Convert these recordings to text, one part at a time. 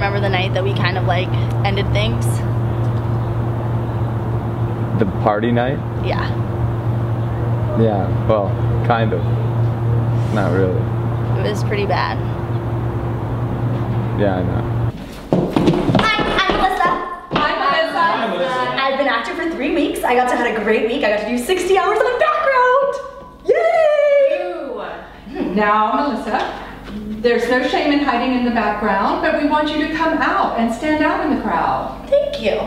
remember the night that we kind of like ended things? The party night? Yeah. Yeah, well, kind of. Not really. It was pretty bad. Yeah, I know. Hi, I'm Melissa. Hi, Melissa. I've been active for three weeks. I got to had a great week. I got to do 60 hours on the background. Yay! Now, Melissa, there's no shame in hiding in the background, but we want you to come out and stand out in the crowd. Thank you.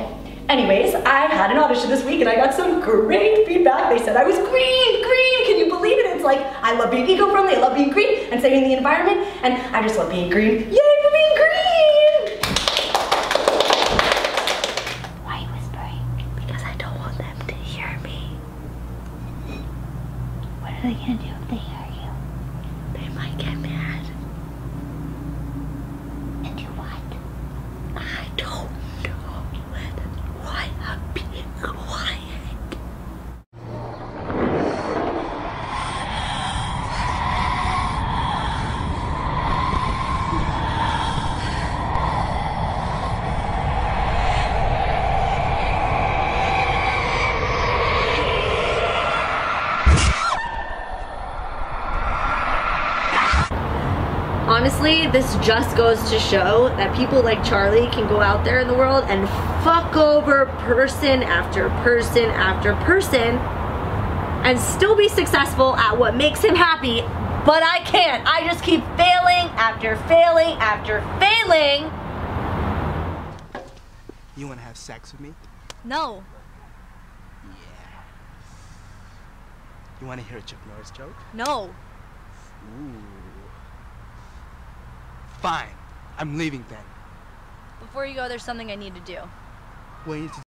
Anyways, I had an audition this week and I got some great feedback. They said I was green, green. Can you believe it? It's like I love being eco-friendly, I love being green and saving the environment, and I just love being green. Yay for being green! Why are you whispering? Because I don't want them to hear me. What are they gonna do if they hear you? They might get mad. And do what? I don't know. Why I'm being quiet. Honestly, this just goes to show that people like Charlie can go out there in the world and fuck over person after person after person and still be successful at what makes him happy, but I can't. I just keep failing after failing after failing. You wanna have sex with me? No. Yeah. You wanna hear a Chuck Norris joke? No. Ooh. Fine. I'm leaving then. Before you go, there's something I need to do. What you need to